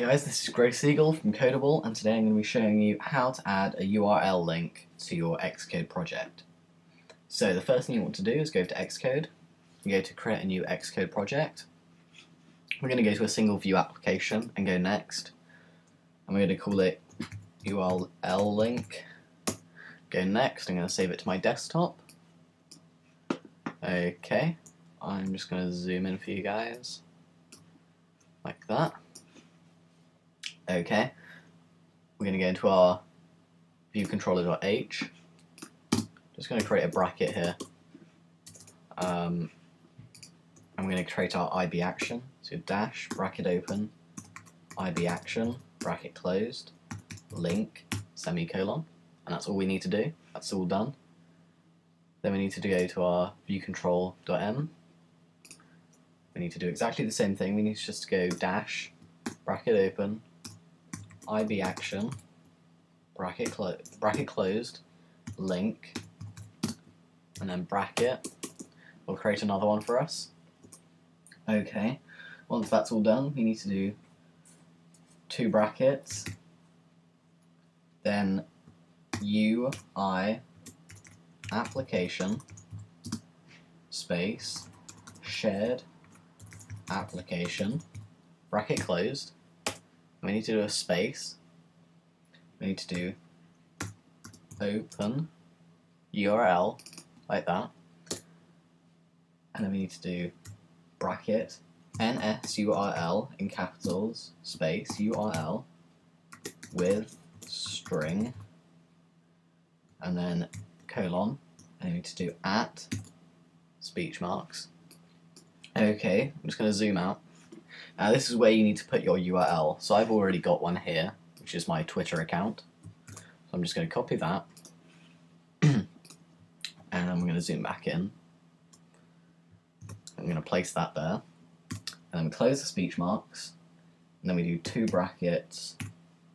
guys, this is Greg Segal from Codeable and today I'm going to be showing you how to add a URL link to your Xcode project. So the first thing you want to do is go to Xcode, you go to create a new Xcode project. We're going to go to a single view application and go next. I'm going to call it URL link. Go next, I'm going to save it to my desktop. Okay, I'm just going to zoom in for you guys, like that. Okay, we're going to go into our view controller.h. Just going to create a bracket here. Um, I'm going to create our IB action. So dash, bracket open, IB action, bracket closed, link, semicolon. And that's all we need to do. That's all done. Then we need to go to our view. We need to do exactly the same thing. We need to just go dash, bracket open, IB action, bracket, clo bracket closed, link, and then bracket We'll create another one for us. Okay, once that's all done, we need to do two brackets, then UI application space shared application bracket closed we need to do a space. We need to do open URL like that. And then we need to do bracket NSURL in capitals space URL with string. And then colon. And we need to do at speech marks. Okay I'm just going to zoom out now this is where you need to put your URL so I've already got one here which is my Twitter account. So I'm just going to copy that. And I'm going to zoom back in. I'm going to place that there. And then close the speech marks. And then we do two brackets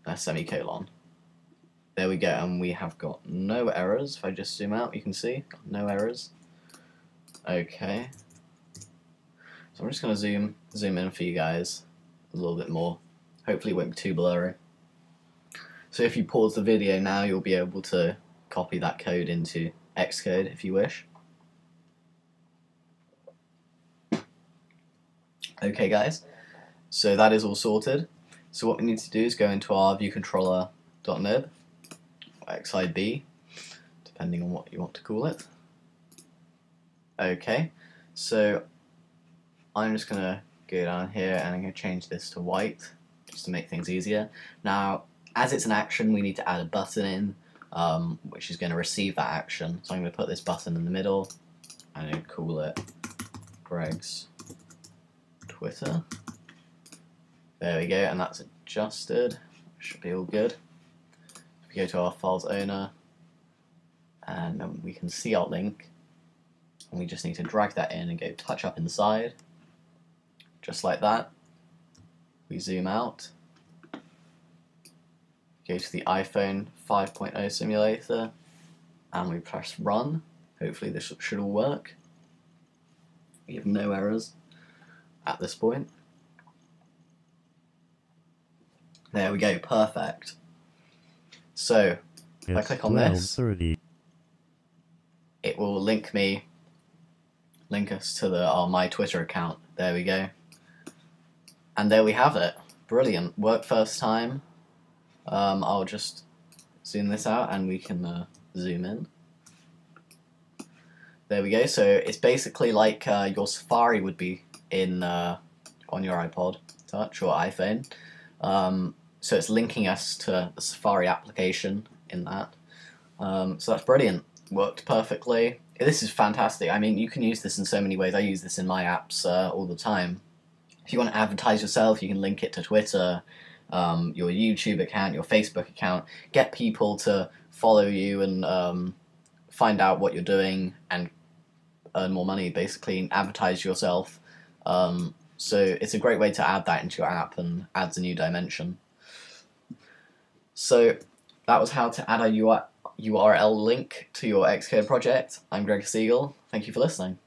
a semicolon. There we go, and we have got no errors. If I just zoom out, you can see, no errors. Okay. So I'm just going to zoom zoom in for you guys a little bit more. Hopefully it won't be too blurry. So if you pause the video now, you'll be able to copy that code into Xcode if you wish. Okay guys, so that is all sorted. So what we need to do is go into our viewcontroller.nib or xib, depending on what you want to call it. Okay, so I'm just going to go down here and I'm to change this to white just to make things easier. Now, as it's an action, we need to add a button in, um, which is going to receive that action. So I'm to put this button in the middle and call it Greg's Twitter. There we go, and that's adjusted. Should be all good we go to our files owner and we can see our link and we just need to drag that in and go touch up inside just like that. We zoom out. Go to the iPhone 5.0 simulator and we press run. Hopefully this should all work. We have no errors at this point. There we go perfect. So, if I click on this, it will link me, link us to the our my Twitter account. There we go. And there we have it. Brilliant. Work first time. Um, I'll just zoom this out and we can uh, zoom in. There we go. So it's basically like uh, your Safari would be in uh, on your iPod Touch or iPhone. Um, so it's linking us to the Safari application in that. Um, so that's brilliant. Worked perfectly. This is fantastic. I mean, you can use this in so many ways. I use this in my apps uh, all the time. If you want to advertise yourself, you can link it to Twitter, um, your YouTube account, your Facebook account. Get people to follow you and um, find out what you're doing and earn more money, basically, and advertise yourself. Um, so it's a great way to add that into your app and adds a new dimension. So that was how to add a URL link to your Xcode project. I'm Greg Segal. Thank you for listening.